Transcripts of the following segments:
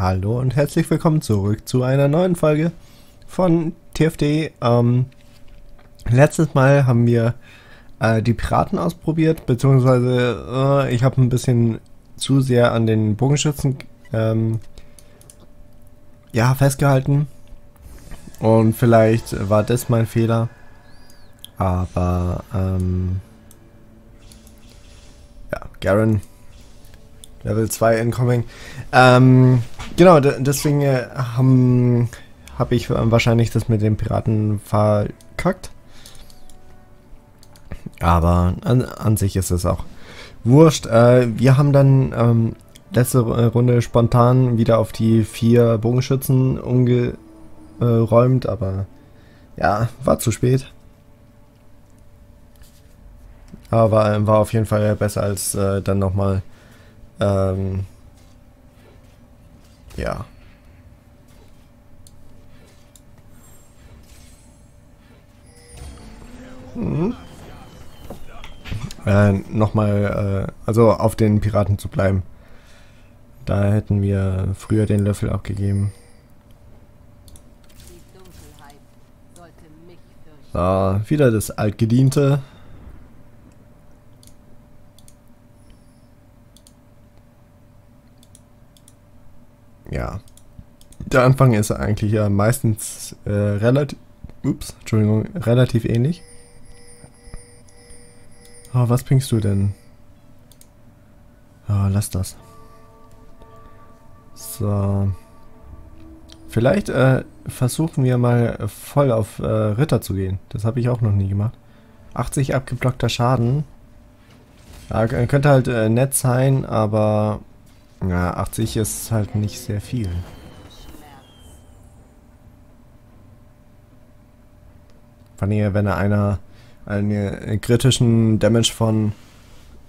Hallo und herzlich willkommen zurück zu einer neuen Folge von TFD. Ähm, letztes Mal haben wir äh, die Piraten ausprobiert, beziehungsweise äh, ich habe ein bisschen zu sehr an den Bogenschützen ähm, ja, festgehalten. Und vielleicht war das mein Fehler. Aber ähm, ja, Garen Level 2 incoming. Ähm, genau, deswegen äh, habe hab ich wahrscheinlich das mit den Piraten verkackt. Aber an, an sich ist es auch wurscht. Äh, wir haben dann ähm, letzte Runde spontan wieder auf die vier Bogenschützen umgeräumt, aber ja, war zu spät. Aber war auf jeden Fall besser als äh, dann nochmal ähm, ja. Mhm. Äh, Nochmal, äh, also auf den Piraten zu bleiben. Da hätten wir früher den Löffel abgegeben. So, wieder das altgediente. Ja. Der Anfang ist eigentlich ja meistens äh, relativ, ups, Entschuldigung, relativ ähnlich. Oh, was bringst du denn? Oh, lass das. So. Vielleicht äh, versuchen wir mal voll auf äh, Ritter zu gehen. Das habe ich auch noch nie gemacht. 80 abgeblockter Schaden. Ja, könnte halt äh, nett sein, aber ja, 80 ist halt nicht sehr viel. Vor allem, wenn er einer einen kritischen Damage von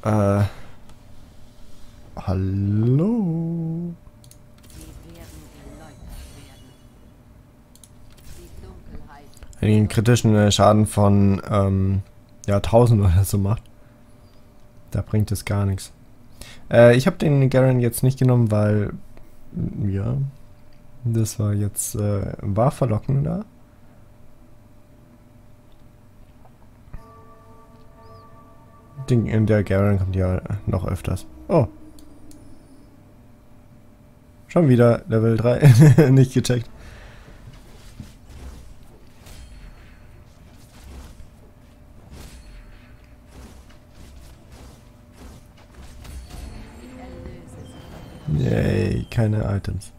äh, Hallo? einen kritischen Schaden von ähm, ja 1000 oder so macht, da bringt es gar nichts. Äh, ich habe den Garen jetzt nicht genommen, weil, ja, das war jetzt, äh, war verlockender. Den, in der Garen kommt ja noch öfters. Oh. Schon wieder Level 3. nicht gecheckt. Yay, keine Items.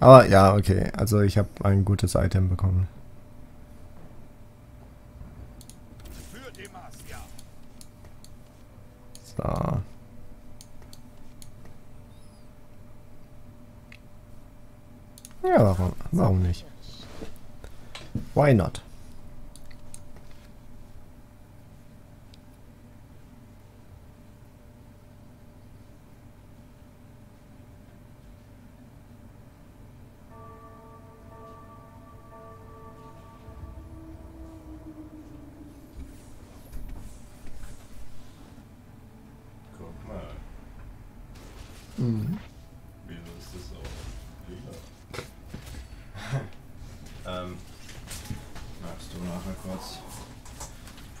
Aber ja, okay. Also ich habe ein gutes Item bekommen. So. Ja, warum, warum nicht? Why not?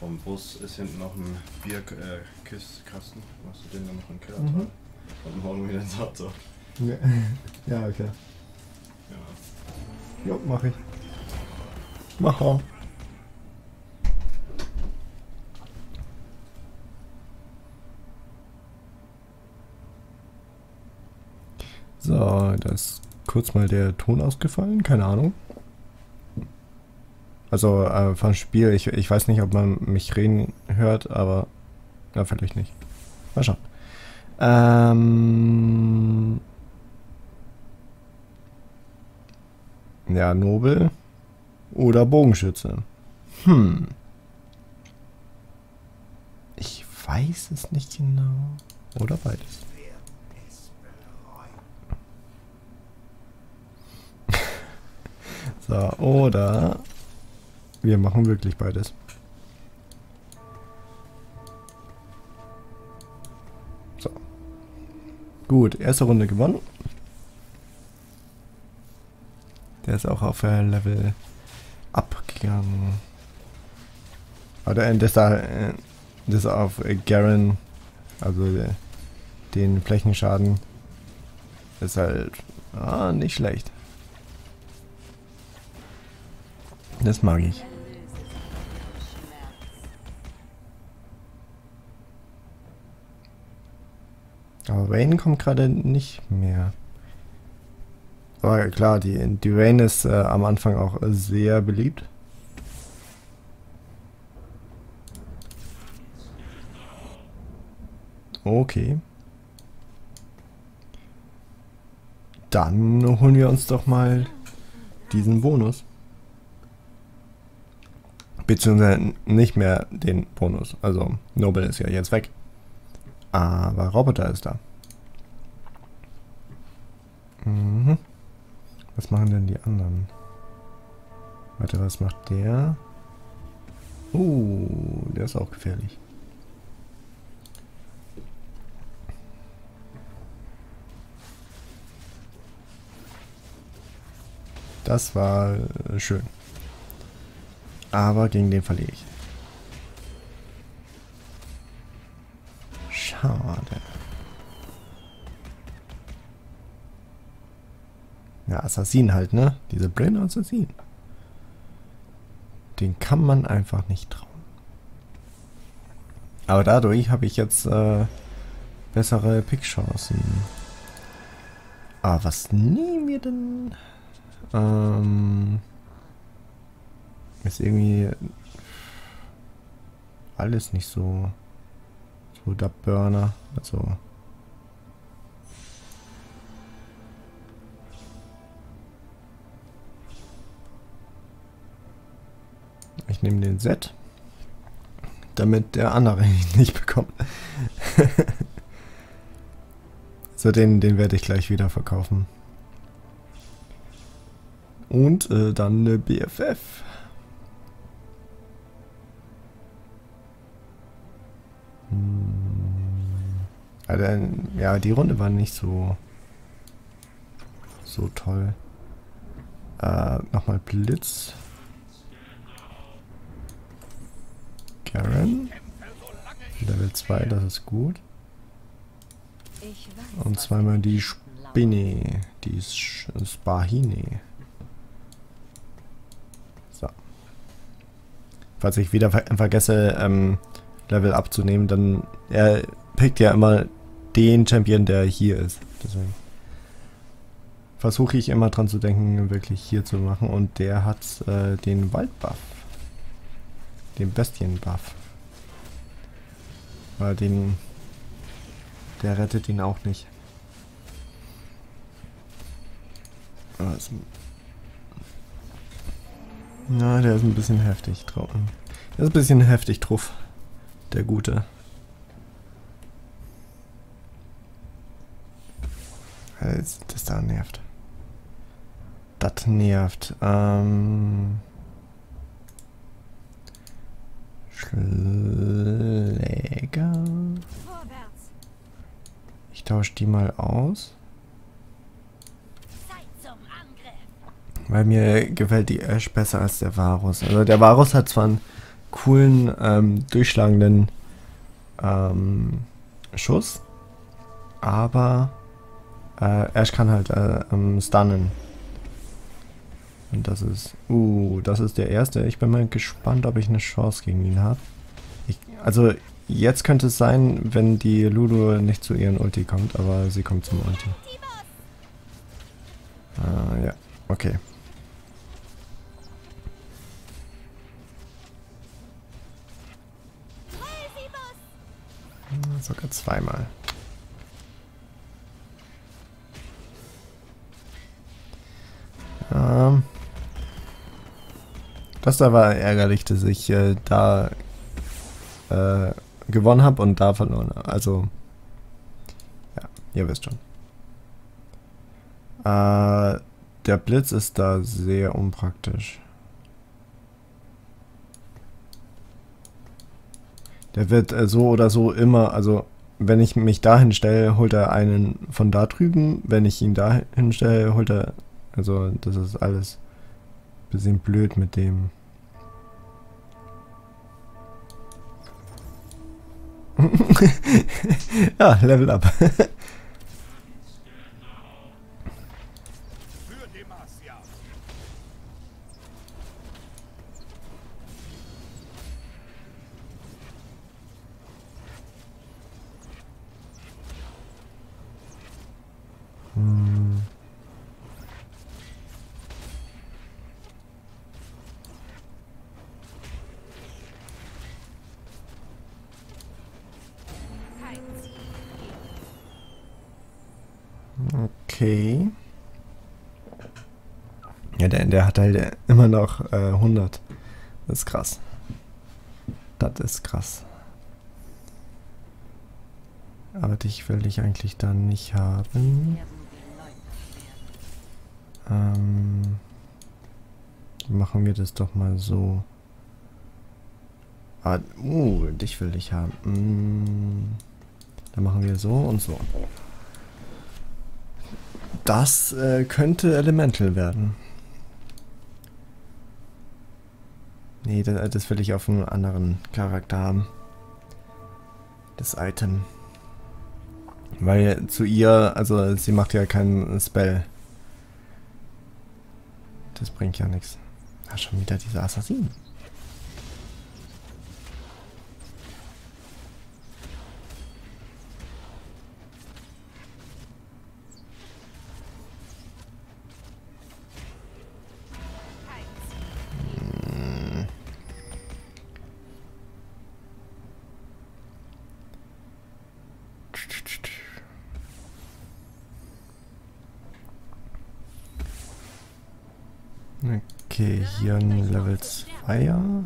Vom Bus ist hinten noch ein Bierkasten. Äh, Machst du den dann noch in den Keller mhm. Und morgen wieder ins Auto. Ja, ja okay. Ja. Jo, mach ich. Mach auch. So, da ist kurz mal der Ton ausgefallen, keine Ahnung. Also äh, vom Spiel, ich, ich weiß nicht, ob man mich reden hört, aber ja, vielleicht nicht. Mal schauen. Ähm, ja, Nobel oder Bogenschütze. Hm. Ich weiß es nicht genau. Oder beides. So, oder wir machen wirklich beides. So. Gut, erste Runde gewonnen. Der ist auch auf äh, Level abgegangen. Oder das da, äh, das auf äh, Garen, also äh, den Flächenschaden, ist halt ah, nicht schlecht. Das mag ich. Aber Wayne kommt gerade nicht mehr. Aber klar, die, die Wayne ist äh, am Anfang auch sehr beliebt. Okay. Dann holen wir uns doch mal diesen Bonus. Beziehungsweise nicht mehr den Bonus. Also Nobel ist ja jetzt weg. Aber Roboter ist da. Mhm. Was machen denn die anderen? Warte, was macht der? Uh, der ist auch gefährlich. Das war schön. Aber gegen den verliere ich. Schade. Ja, Assassin halt, ne? Diese Brain Assassin. Den kann man einfach nicht trauen. Aber dadurch habe ich jetzt äh, bessere Pickchancen. Aber was nehmen wir denn? Ähm, ist irgendwie alles nicht so so der Burner. Also ich nehme den Set, damit der andere ihn nicht bekommt. so, den, den werde ich gleich wieder verkaufen. Und äh, dann eine BFF. Also, ja, die Runde war nicht so so toll. Äh, nochmal Blitz. Garen. Level 2, das ist gut. Und zweimal die Spinne. Die Spahine. falls ich wieder ver vergesse, ähm, Level abzunehmen, dann er pickt ja immer den Champion, der hier ist. Deswegen versuche ich immer dran zu denken, wirklich hier zu machen. Und der hat äh, den Waldbuff. Den Bestienbuff. Weil den... Der rettet ihn auch nicht. Also, na, der ist ein bisschen heftig drauf. Der ist ein bisschen heftig drauf. Der Gute. Das da nervt. Das nervt. Ähm. Schläger. Ich tausche die mal aus. Weil mir gefällt die Ash besser als der Varus. Also der Varus hat zwar einen coolen, ähm, durchschlagenden ähm, Schuss, aber äh, Ash kann halt äh, ähm, stunnen. Und das ist, uh, das ist der erste. Ich bin mal gespannt, ob ich eine Chance gegen ihn habe. Also jetzt könnte es sein, wenn die Lulu nicht zu ihren Ulti kommt, aber sie kommt zum Ulti. Ah, ja, okay. Sogar zweimal. Ähm, das da war ärgerlich, dass ich äh, da äh, gewonnen habe und da verloren habe. Also, ja, ihr wisst schon. Äh, der Blitz ist da sehr unpraktisch. Der wird äh, so oder so immer, also wenn ich mich dahin stelle, holt er einen von da drüben. Wenn ich ihn da hinstelle, holt er, also das ist alles Bisschen blöd mit dem. ja, Level up. Okay. Ja, der, der hat halt immer noch äh, 100. Das ist krass. Das ist krass. Aber dich will ich eigentlich da nicht haben. Ähm, machen wir das doch mal so. Ah, uh, dich will ich haben. Mm, dann machen wir so und so. Das äh, könnte Elemental werden. Nee, das, das will ich auf einen anderen Charakter haben. Das Item. Weil zu ihr, also sie macht ja keinen Spell. Das bringt ja nichts. Ah, schon wieder diese Assassinen. Okay, hier ein Level 2er.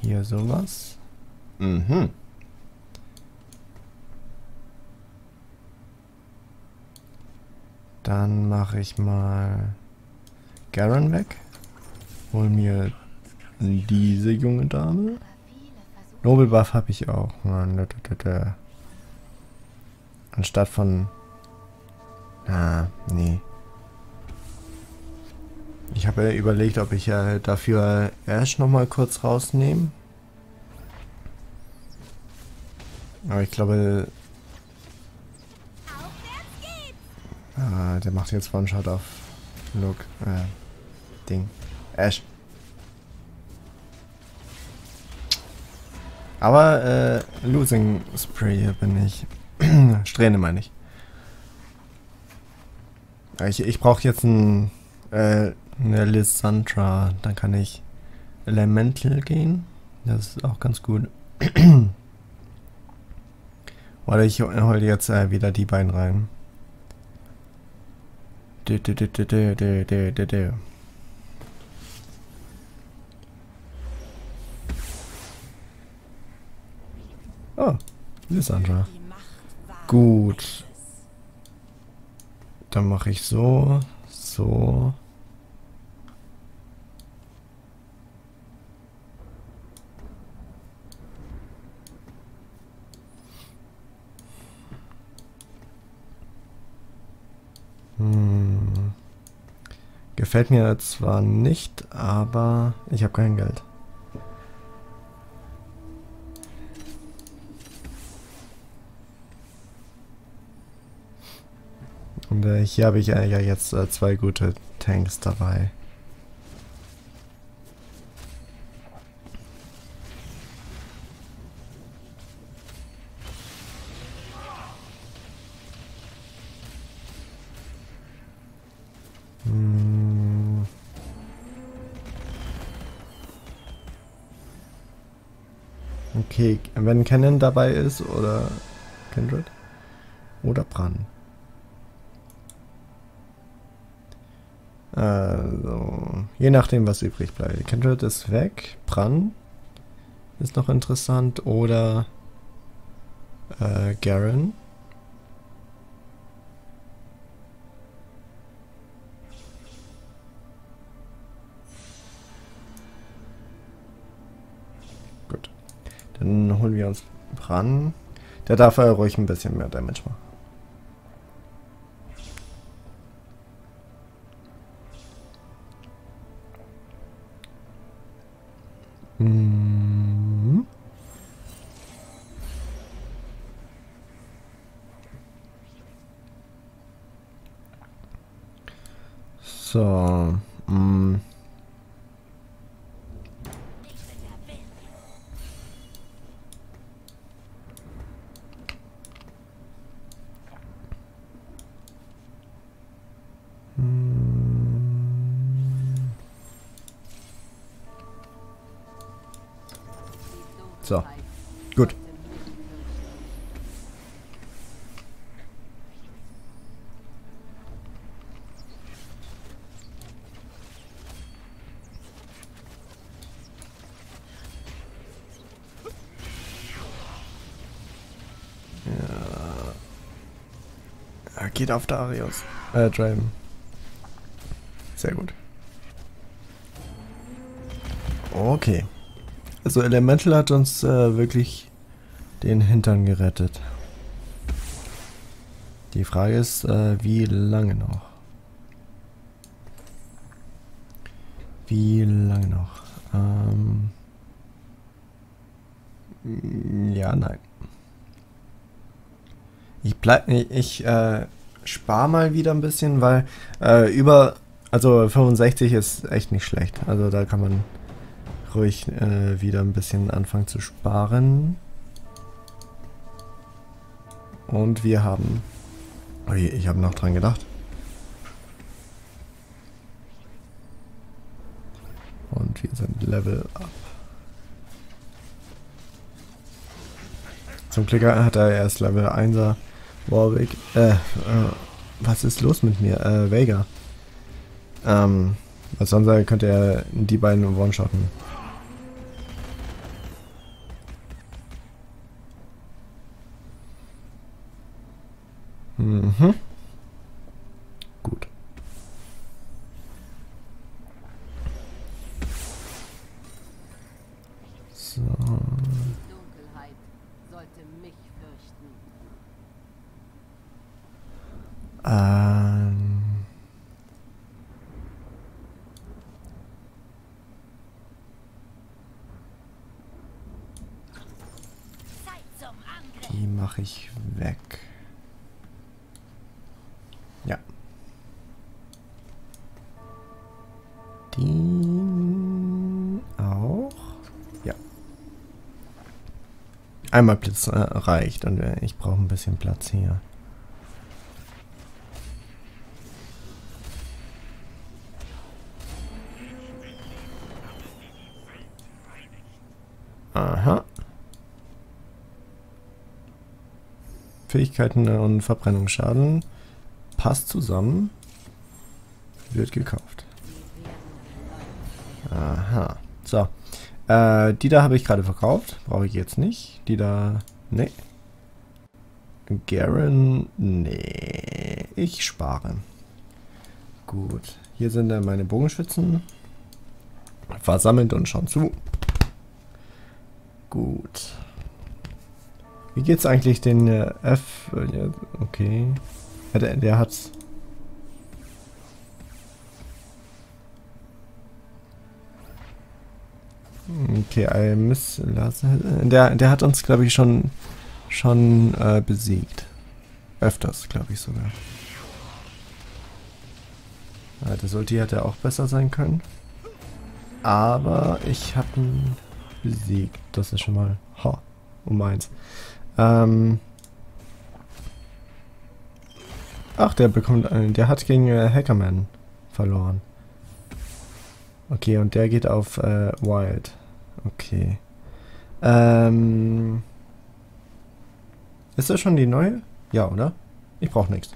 Hier sowas. Mhm. Dann mache ich mal Garen weg. Hol mir diese junge Dame. Nobel Buff habe ich auch. Anstatt von... Ah, nee. Ich habe ja überlegt, ob ich ja dafür Ash nochmal kurz rausnehme. Aber ich glaube... Ah, der macht jetzt One-Shot auf Look. Äh, Ding. Ash. Aber äh, Losing Spray bin ich. Strähne meine ich. Ich, ich brauche jetzt ein äh, eine Lissandra. Dann kann ich Elemental gehen. Das ist auch ganz gut. Oder ich hole jetzt äh, wieder die beiden rein. De, de, de, oh, Lissandra. Gut. Dann mache ich so, so. Gefällt mir zwar nicht, aber ich habe kein Geld. Und äh, hier habe ich äh, ja jetzt äh, zwei gute Tanks dabei. Okay, wenn Cannon dabei ist oder Kindred oder Bran. Also, je nachdem, was übrig bleibt. Kindred ist weg, Bran ist noch interessant oder äh, Garen. Dann holen wir uns Bran. Der darf ja ruhig ein bisschen mehr Damage machen. So. Gut. Ja. Geht auf Darius. Äh, Draven. Sehr gut. Okay. Also Elemental hat uns äh, wirklich den Hintern gerettet. Die Frage ist, äh, wie lange noch? Wie lange noch? Ähm ja, nein. Ich bleib, ich äh, spare mal wieder ein bisschen, weil äh, über, also 65 ist echt nicht schlecht. Also da kann man ruhig äh, wieder ein bisschen anfangen zu sparen. Und wir haben... Oh je, ich habe noch dran gedacht. Und wir sind Level up. Zum Glück hat er erst Level 1er Warwick. Äh, äh, was ist los mit mir? Äh, Vega. Ähm, was sonst könnte er die beiden one-shotten. Mhm. Gut. So. Dunkelheit sollte mich fürchten. Ähm. Einmal Blitz äh, reicht und äh, ich brauche ein bisschen Platz hier. Aha. Fähigkeiten und Verbrennungsschaden passt zusammen. Wird gekauft. Aha. So. Äh, die da habe ich gerade verkauft. Brauche ich jetzt nicht. Die da. Nee. Garen. Nee. Ich spare. Gut. Hier sind dann meine Bogenschützen. Versammelt und schauen zu. Gut. Wie geht's eigentlich den äh, F? äh, Okay. Ja, der, der hat's. Okay, I miss der, der hat uns, glaube ich, schon schon äh, besiegt. Öfters, glaube ich sogar. Ja, das Ulti hätte auch besser sein können. Aber ich habe ihn besiegt. Das ist schon mal ha, um eins. Ähm Ach, der bekommt einen. Der hat gegen äh, Hackerman verloren. Okay, und der geht auf äh, Wild. Okay. Ähm. Ist das schon die neue? Ja, oder? Ich brauche nichts.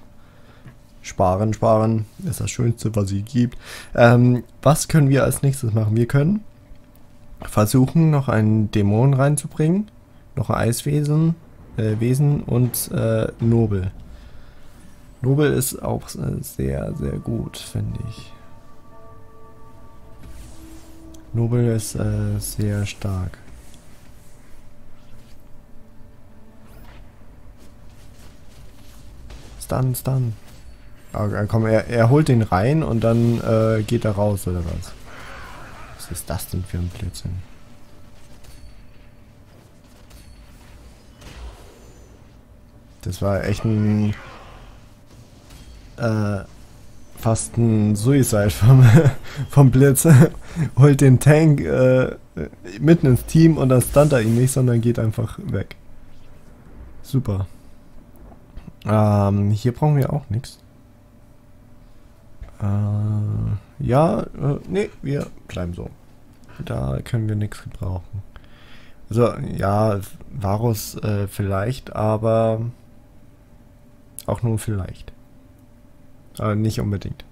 Sparen, sparen ist das Schönste, was es gibt. Ähm, was können wir als nächstes machen? Wir können versuchen, noch einen Dämon reinzubringen. Noch ein Eiswesen äh, Wesen und äh, Nobel. Nobel ist auch äh, sehr, sehr gut, finde ich. Nobel ist äh, sehr stark. Stun, stun. Ah, komm, er, er holt den rein und dann äh, geht er raus, oder was? Was ist das denn für ein Blödsinn? Das war echt ein äh, fast ein Suicide vom, vom Blitz. Holt den Tank äh, mitten ins Team und dann stunt er ihn nicht, sondern geht einfach weg. Super. Ähm, hier brauchen wir auch nichts. Äh, ja, äh, nee, wir bleiben so. Da können wir nichts gebrauchen. Also, ja, Varus äh, vielleicht, aber auch nur vielleicht. Aber nicht unbedingt.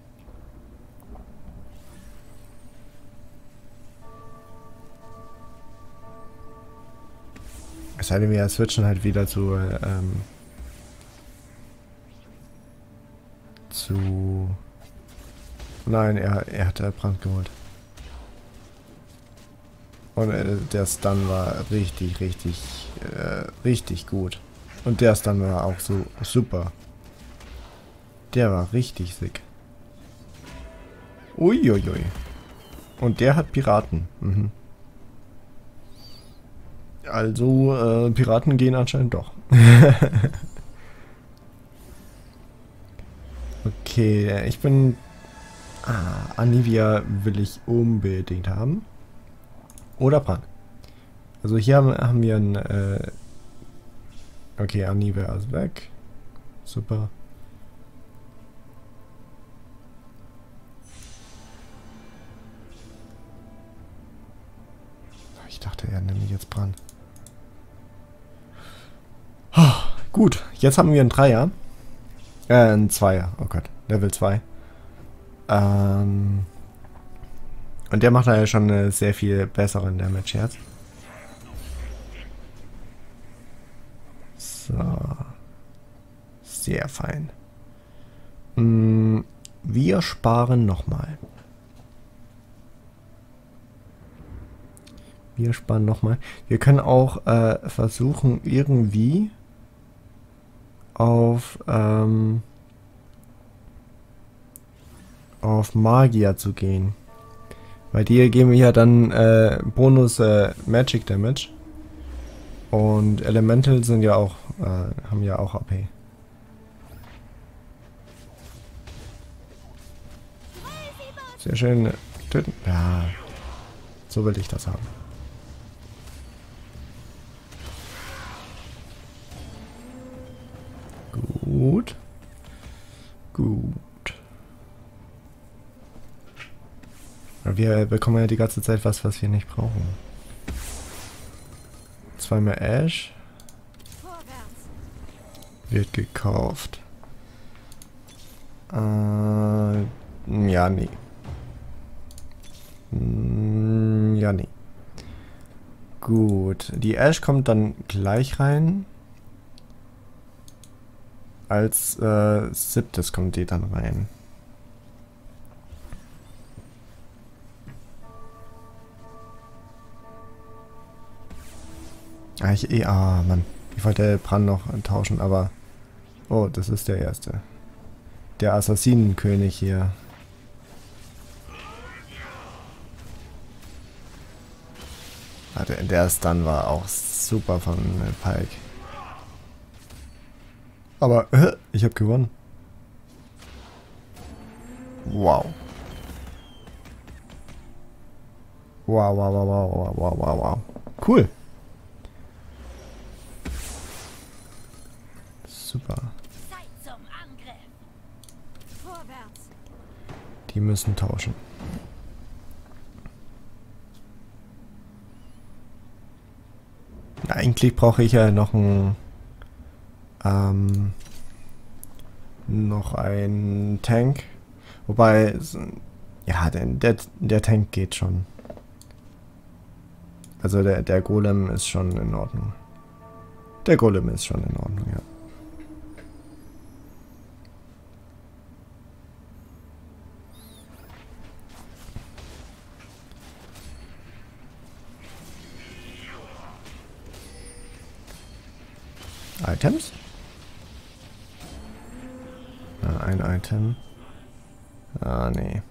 Es sei denn, wir switchen halt wieder zu, ähm, zu... Nein, er, er hat Brand geholt. Und äh, der Stun war richtig, richtig, äh, richtig gut. Und der Stun war auch so super. Der war richtig sick. Uiuiui. Und der hat Piraten. Mhm. Also, äh, Piraten gehen anscheinend doch. okay, ich bin... Ah, Anivia will ich unbedingt haben. Oder Pan. Also hier haben, haben wir ein... Äh okay, Anivia ist weg. Super. Ich dachte, er nimmt jetzt Brand. Oh, gut, jetzt haben wir einen Dreier. Äh, einen Zweier. Oh Gott, Level 2. Ähm... Und der macht da ja schon sehr viel besseren Damage jetzt. So. Sehr fein. Mm, wir sparen nochmal. Wir sparen nochmal. Wir können auch äh, versuchen, irgendwie auf, ähm, auf Magier zu gehen. Bei dir geben wir ja dann äh, Bonus äh, Magic Damage. Und Elemental sind ja auch, äh, haben ja auch AP. Sehr schön. Ja. So will ich das haben. Gut. Gut. Wir bekommen ja die ganze Zeit was, was wir nicht brauchen. Zweimal Ash. Wird gekauft. Äh, ja, nee. Hm, ja, nee. Gut. Die Ash kommt dann gleich rein. Als äh, siebtes kommt die dann rein. Ah, ich, eh, ah, Mann. Ich wollte Bran noch tauschen, aber... Oh, das ist der erste. Der Assassinenkönig hier. Ah, der, der Stun war auch super von Pike. Aber, äh, ich habe gewonnen. Wow. Wow, wow, wow, wow, wow, wow, wow. Cool. Super. Die müssen tauschen. Eigentlich brauche ich ja noch ein ähm, noch ein Tank. Wobei, ja, der, der, der Tank geht schon. Also der, der Golem ist schon in Ordnung. Der Golem ist schon in Ordnung, ja. Items? ein Item. Ah, nee.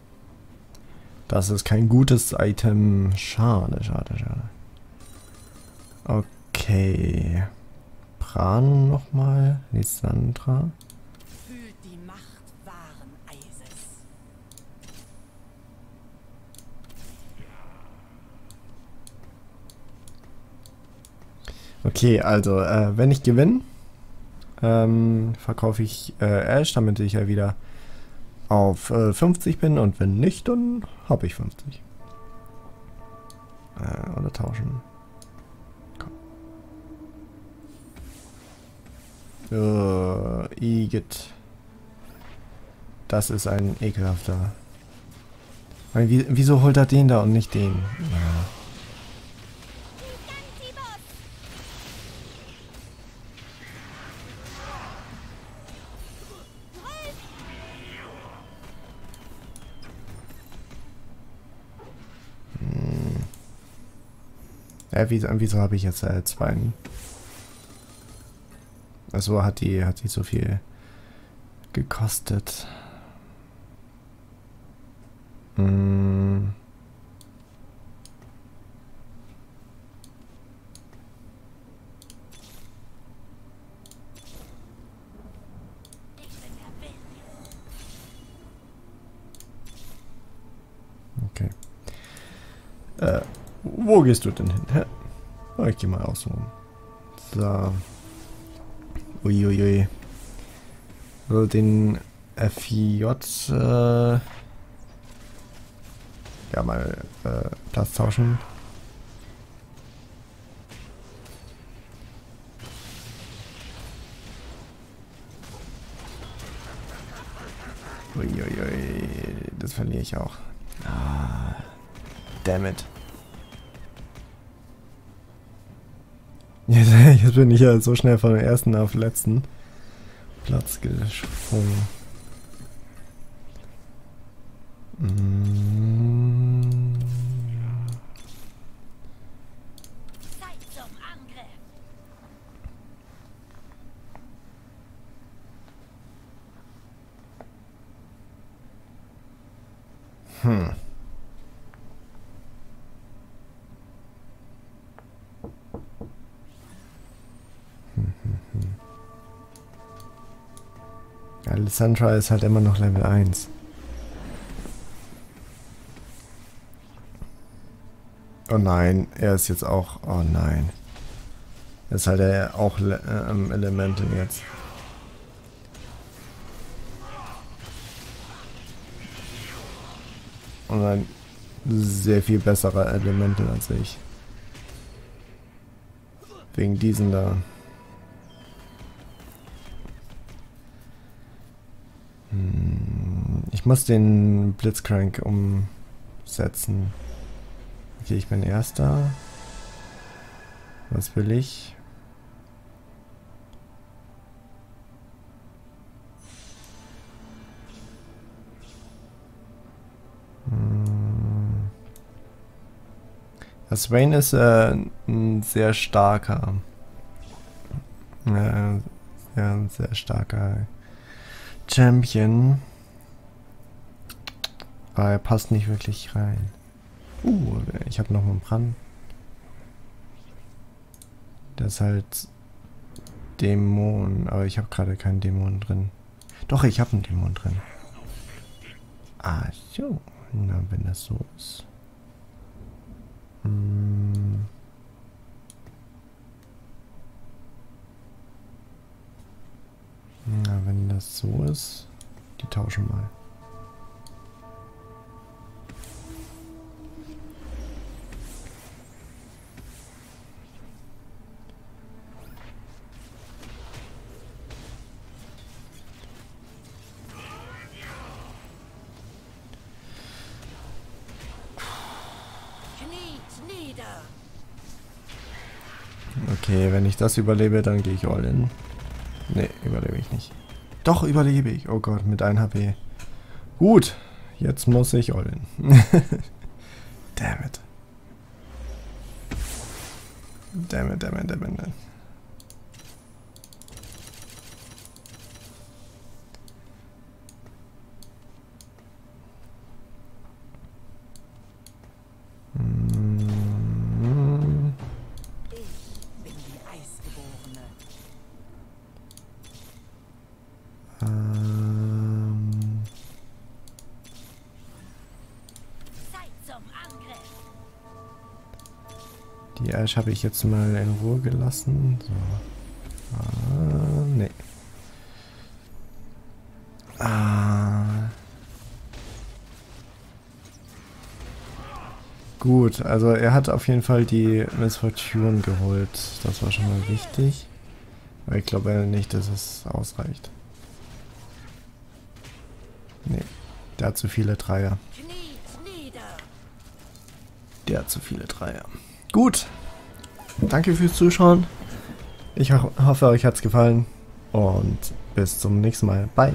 Das ist kein gutes Item. Schade, schade, schade. Okay. Pran nochmal. Lissandra. Okay, also, äh, wenn ich gewinne, ähm, verkaufe ich äh, Ash, damit ich ja wieder auf äh, 50 bin und wenn nicht, dann habe ich 50. Äh, oder tauschen. Komm. Uh, Igitt. Das ist ein ekelhafter. Wieso holt er den da und nicht den? Ja. Ja, wieso, wieso habe ich jetzt äh, zwei? Also hat die, hat die so viel gekostet. Hm. Okay. Äh, wo gehst du denn hin? Hä? Oh, ich geh mal ausruhen. So. Uiuiui. So, den FJ, äh, ja, mal äh, Platz tauschen. Uiuiui, das verliere ich auch. Ah, damn it. Jetzt, jetzt bin ich ja so schnell von dem ersten auf den letzten Platz gesprungen. Mm. Alessandra ist halt immer noch Level 1. Oh nein, er ist jetzt auch. Oh nein. Er ist halt auch ähm, Elemental jetzt. Und ein sehr viel besserer Elemental als ich. Wegen diesen da. Hm, Ich muss den Blitzcrank umsetzen. Okay, ich bin erster. Was will ich? Hm. Ja, Swain ist äh, ein sehr starker. Äh, ja, ein sehr starker Champion. Aber er passt nicht wirklich rein. Uh, ich habe noch einen Brand. Der ist halt Dämon, aber ich habe gerade keinen Dämon drin. Doch, ich habe einen Dämon drin. Ah, so. Na, wenn das so ist. Hm. Na, wenn das so ist, die tauschen mal. Okay, wenn ich das überlebe, dann gehe ich all in. Ne, überlebe ich nicht. Doch, überlebe ich. Oh Gott, mit 1 HP. Gut, jetzt muss ich all in. damn it. Damn it, damn it, damn it. Ash habe ich jetzt mal in Ruhe gelassen. So. Ah, nee. Ah. Gut, also er hat auf jeden Fall die Miss Fortune geholt. Das war schon mal wichtig. Aber ich glaube nicht, dass es ausreicht. Nee, der hat zu viele Dreier. Der hat zu viele Dreier. Gut. Danke fürs Zuschauen. Ich ho hoffe, euch hat's gefallen. Und bis zum nächsten Mal. Bye.